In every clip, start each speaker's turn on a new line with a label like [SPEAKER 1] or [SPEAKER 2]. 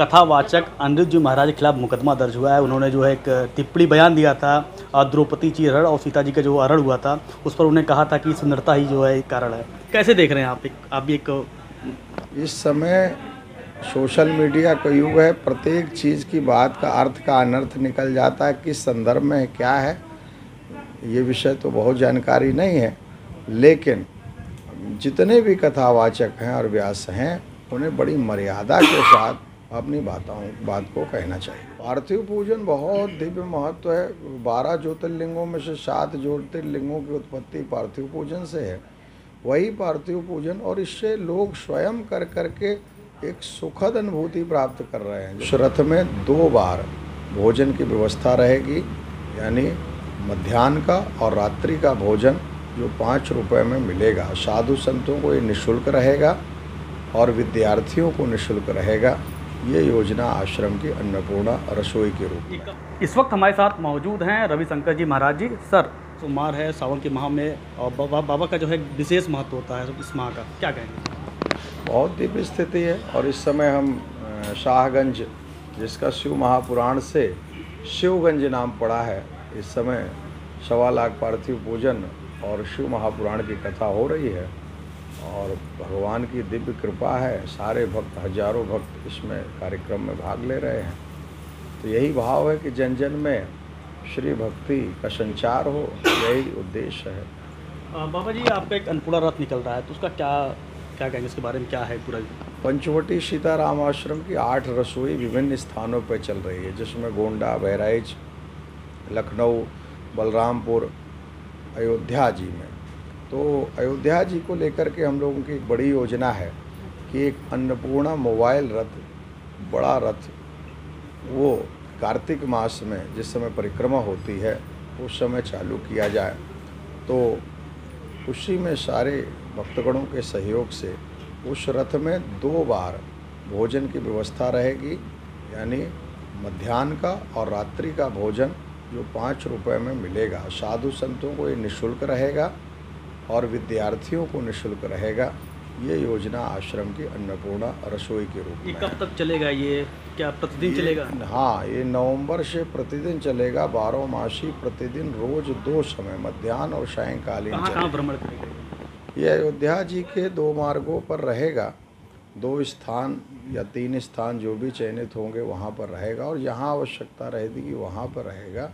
[SPEAKER 1] कथावाचक अनिरुद्ध जी महाराज के खिलाफ मुकदमा दर्ज हुआ है। उन्होंने जो है एक टिप्पणी बयान दिया था द्रौपदी जी हरण और सीता जी का जो हरण हुआ था, उस पर उन्हें कहा था कि सुंदरता ही जो है एक कारण है। कैसे देख रहे हैं आप एक, आप भी एक
[SPEAKER 2] इस समय सोशल मीडिया का युग है, प्रत्येक चीज़ की बात का अर्थ का अनर्थ निकल जाता है, किस संदर्भ में है, क्या है, ये विषय तो बहुत जानकारी नहीं है। लेकिन जितने भी कथावाचक हैं और व्यास हैं, उन्हें बड़ी मर्यादा के साथ अपनी बातों बात को कहना चाहिए। पार्थिव पूजन बहुत दिव्य महत्व है। बारह ज्योतिर्लिंगों में से सात ज्योतिर्लिंगों की उत्पत्ति पार्थिव पूजन से है। वही पार्थिव पूजन और इससे लोग स्वयं कर करके एक सुखद अनुभूति प्राप्त कर रहे हैं। उस रथ में दो बार भोजन की व्यवस्था रहेगी, यानी मध्यान्ह का और रात्रि का भोजन जो पाँच रुपये में मिलेगा। साधु संतों को ये निःशुल्क रहेगा और विद्यार्थियों को निःशुल्क रहेगा। ये योजना आश्रम की अन्नपूर्णा रसोई के रूप में।
[SPEAKER 1] इस वक्त हमारे साथ मौजूद हैं रविशंकर जी महाराज जी। सर सोमवार है सावन के माह में और बाबा बाबा का जो है विशेष महत्व होता है इस माह का। क्या कहेंगे?
[SPEAKER 2] बहुत दिव्य स्थिति है और इस समय हम शाहगंज जिसका शिव महापुराण से शिवगंज नाम पड़ा है इस समय सवा लाख पार्थिव पूजन और शिव महापुराण की कथा हो रही है। और भगवान की दिव्य कृपा है। सारे भक्त हज़ारों भक्त इसमें कार्यक्रम में भाग ले रहे हैं। तो यही भाव है कि जन जन में श्री भक्ति का संचार हो यही उद्देश्य है।
[SPEAKER 1] बाबा जी आपका एक अन्नपूर्णा रथ निकल रहा है तो उसका क्या क्या कहेंगे इसके बारे में क्या है पूरा?
[SPEAKER 2] पंचवटी सीताराम आश्रम की आठ रसोई विभिन्न स्थानों पर चल रही है जिसमें गोंडा बहराइच लखनऊ बलरामपुर अयोध्या जी में। तो अयोध्या जी को लेकर के हम लोगों की एक बड़ी योजना है कि एक अन्नपूर्णा मोबाइल रथ, बड़ा रथ, वो कार्तिक मास में जिस समय परिक्रमा होती है, उस समय चालू किया जाए। तो उसी में सारे भक्तगणों के सहयोग से उस रथ में दो बार भोजन की व्यवस्था रहेगी, यानी मध्यान्ह का और रात्रि का भोजन जो पाँच रुपए में मिलेगा। साधु संतों को ये निःशुल्क रहेगा। और विद्यार्थियों को निःशुल्क रहेगा। ये योजना आश्रम की अन्नपूर्णा रसोई के रूप में
[SPEAKER 1] कब तक चलेगा ये? क्या प्रतिदिन चलेगा?
[SPEAKER 2] हाँ ये नवंबर से प्रतिदिन चलेगा। बारह मासी प्रतिदिन रोज दो समय मध्यान्ह और सायंकालीन
[SPEAKER 1] कहाँ कहाँ भ्रमण करेगा?
[SPEAKER 2] ये अयोध्या जी के दो मार्गों पर रहेगा। दो स्थान या तीन स्थान जो भी चयनित होंगे वहाँ पर रहेगा। और जहाँ आवश्यकता रहेगी वहाँ पर रहेगा।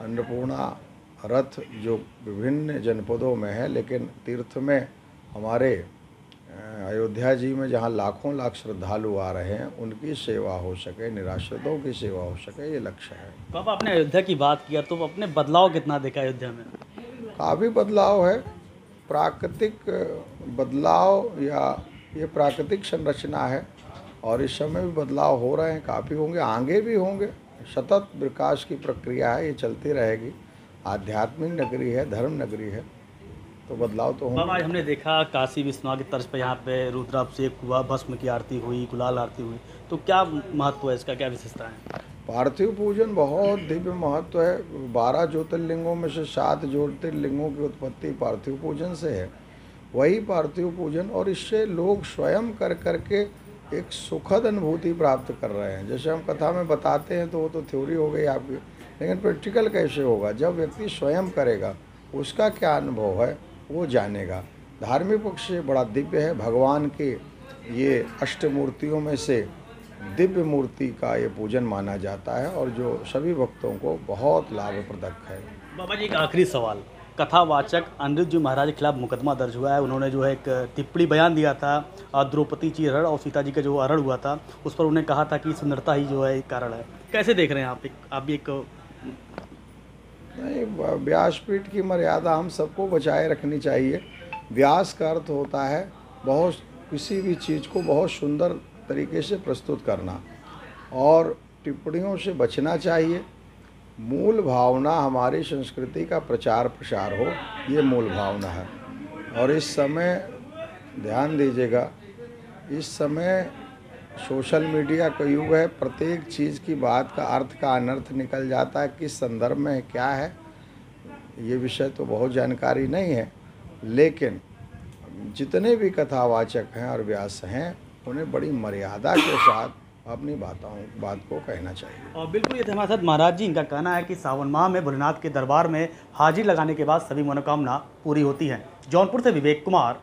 [SPEAKER 2] अन्नपूर्णा रथ जो विभिन्न जनपदों में है लेकिन तीर्थ में हमारे अयोध्या जी में जहाँ लाखों लाख श्रद्धालु आ रहे हैं उनकी सेवा हो सके निराश्रितों की सेवा हो सके ये लक्ष्य है।
[SPEAKER 1] बाबा आपने अयोध्या की बात किया तो अपने बदलाव कितना देखा अयोध्या में?
[SPEAKER 2] काफ़ी बदलाव है। प्राकृतिक बदलाव या ये प्राकृतिक संरचना है और इस समय भी बदलाव हो रहे हैं काफ़ी होंगे आगे भी होंगे। सतत विकास की प्रक्रिया है ये चलती रहेगी। आध्यात्मिक नगरी है धर्म नगरी है तो बदलाव तो
[SPEAKER 1] बाबा आज हमने देखा काशी विश्वनाथ की तर्ज पर यहाँ पे रुद्राभिषेक हुआ भस्म की आरती हुई गुलाल आरती हुई तो क्या महत्व है इसका क्या विशेषता है?
[SPEAKER 2] पार्थिव पूजन बहुत दिव्य महत्व है। बारह ज्योतिर्लिंगों में से सात ज्योतिर्लिंगों की उत्पत्ति पार्थिव पूजन से है। वही पार्थिव पूजन और इससे लोग स्वयं कर करके एक सुखद अनुभूति प्राप्त कर रहे हैं। जैसे हम कथा में बताते हैं तो वो तो थ्योरी हो गई आपकी। लेकिन प्रैक्टिकल कैसे होगा? जब व्यक्ति स्वयं करेगा, उसका क्या अनुभव है, वो जानेगा। धार्मिक पक्ष से बड़ा दिव्य है भगवान के ये अष्ट मूर्तियों में से दिव्य मूर्ति का ये पूजन माना जाता है और जो सभी भक्तों को बहुत लाभप्रदक है।
[SPEAKER 1] बाबा जी, एक आखिरी सवाल। कथावाचक अनिरुद्ध जी महाराज के खिलाफ मुकदमा दर्ज हुआ है। उन्होंने जो है एक टिप्पणी बयान दिया था द्रौपदी जी हरण और सीता जी का जो हरण हुआ था, उस पर उन्हें कहा था कि सुंदरता ही जो है कारण है। कैसे देख रहे हैं आप एक आप भी एक
[SPEAKER 2] नहीं व्यासपीठ की मर्यादा हम सबको बचाए रखनी चाहिए। व्यास का अर्थ होता है बहुत, किसी भी चीज़ को बहुत सुंदर तरीके से प्रस्तुत करना और टिप्पणियों से बचना चाहिए। मूल भावना हमारी संस्कृति का प्रचार प्रसार हो, ये मूल भावना है। और इस समय, ध्यान दीजिएगा, इस समय सोशल मीडिया का युग है, प्रत्येक चीज़ की बात का अर्थ का अनर्थ निकल जाता है, किस संदर्भ में क्या है, ये विषय तो बहुत जानकारी नहीं है। लेकिन जितने भी कथावाचक हैं और व्यास हैं, उन्हें बड़ी मर्यादा के साथ अपनी बातों बात को कहना चाहिए।
[SPEAKER 1] और बिल्कुल, ये हमारे साथ महाराज जी, इनका कहना है कि सावन माह में भोलेनाथ के दरबार में हाजिर लगाने के बाद सभी मनोकामना पूरी होती हैं। जौनपुर से विवेक कुमार